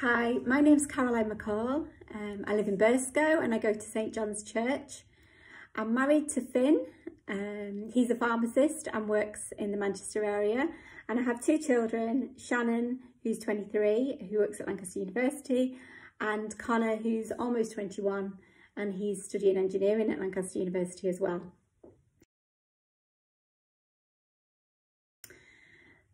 Hi, my name's Caroline McCaul. Um, I live in Burscough and I go to St John's Church. I'm married to Finn. Um, he's a pharmacist and works in the Manchester area. And I have two children, Shannon, who's 23, who works at Lancaster University, and Connor, who's almost 21, and he's studying engineering at Lancaster University as well.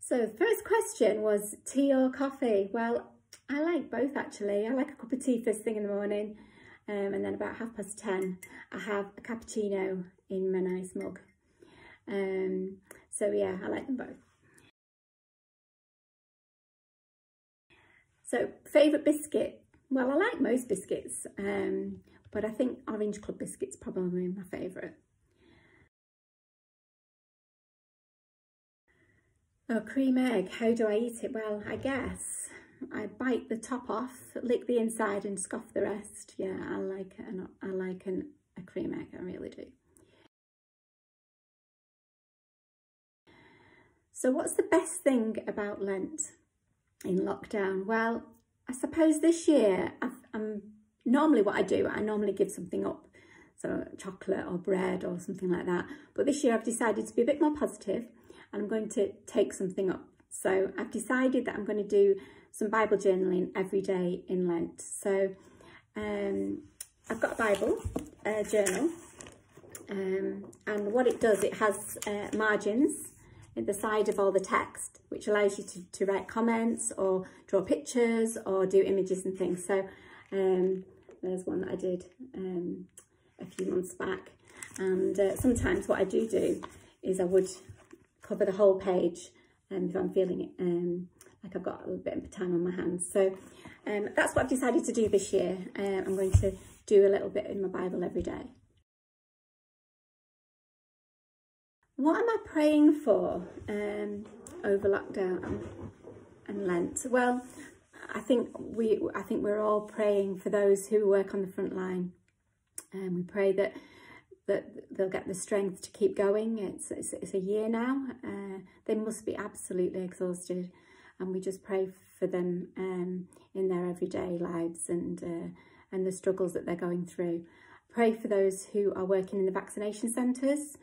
So the first question was tea or coffee? Well, I like both actually. I like a cup of tea first thing in the morning um, and then about half past 10 I have a cappuccino in my nice mug. Um, so yeah, I like them both. So favourite biscuit? Well, I like most biscuits, um, but I think Orange Club biscuits probably my favourite. Oh, cream egg, how do I eat it? Well, I guess I bite the top off, lick the inside and scoff the rest. Yeah, I like an, I like an, a cream egg, I really do. So what's the best thing about Lent in lockdown? Well, I suppose this year, i am normally what I do, I normally give something up, so chocolate or bread or something like that. But this year I've decided to be a bit more positive and I'm going to take something up. So I've decided that I'm going to do some Bible journaling every day in Lent. So um, I've got a Bible journal um, and what it does, it has uh, margins in the side of all the text, which allows you to, to write comments or draw pictures or do images and things. So um, there's one that I did um, a few months back. And uh, sometimes what I do do is I would cover the whole page um, if I'm feeling it, um, like I've got a bit of time on my hands. So um, that's what I've decided to do this year. Uh, I'm going to do a little bit in my Bible every day. What am I praying for um, over lockdown and Lent? Well, I think we I think we're all praying for those who work on the front line. And um, we pray that that they'll get the strength to keep going. It's, it's, it's a year now. Uh, they must be absolutely exhausted and we just pray for them um, in their everyday lives and, uh, and the struggles that they're going through. Pray for those who are working in the vaccination centres.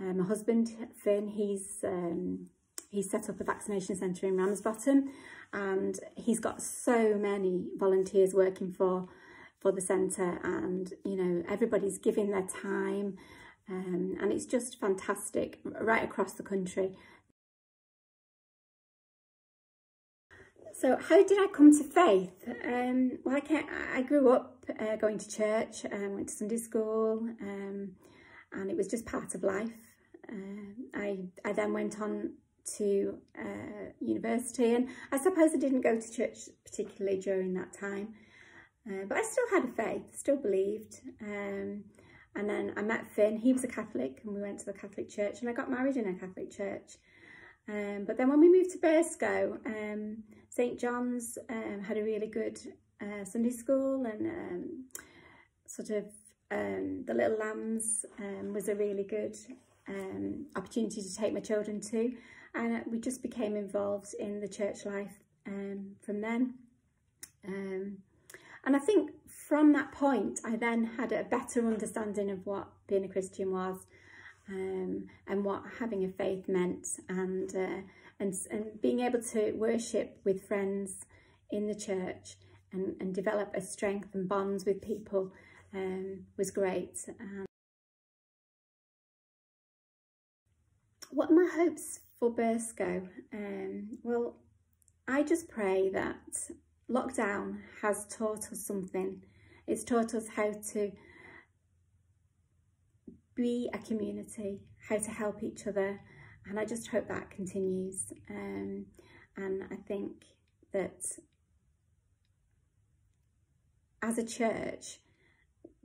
Uh, my husband, Finn, he's um, he's set up a vaccination centre in Ramsbottom and he's got so many volunteers working for for the centre and you know everybody's giving their time um, and it's just fantastic right across the country. So how did I come to faith? Um, well, I, I grew up uh, going to church, um, went to Sunday school, um, and it was just part of life. Uh, I, I then went on to uh, university and I suppose I didn't go to church particularly during that time. Uh, but I still had a faith, still believed. Um, and then I met Finn, he was a Catholic and we went to the Catholic church and I got married in a Catholic church. Um, but then when we moved to Burscough, um, St John's um, had a really good uh, Sunday school and um, sort of um, the Little Lambs um, was a really good opportunity to take my children to. And we just became involved in the church life from then. And I think from that point, I then had a better understanding of what being a Christian was um, and what having a faith meant and, uh, and, and being able to worship with friends in the church and, and develop a strength and bonds with people um, was great. Um, what are my hopes for Burscough? Um, well, I just pray that lockdown has taught us something. It's taught us how to be a community, how to help each other. And I just hope that continues. Um, and I think that as a church,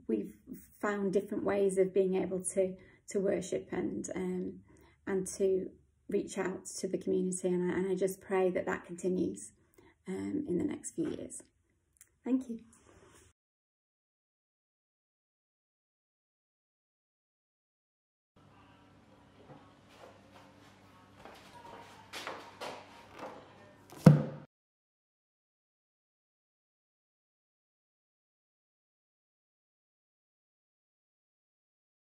we've found different ways of being able to to worship and um, and to reach out to the community. And I, and I just pray that that continues um, in the next few years. Thank you.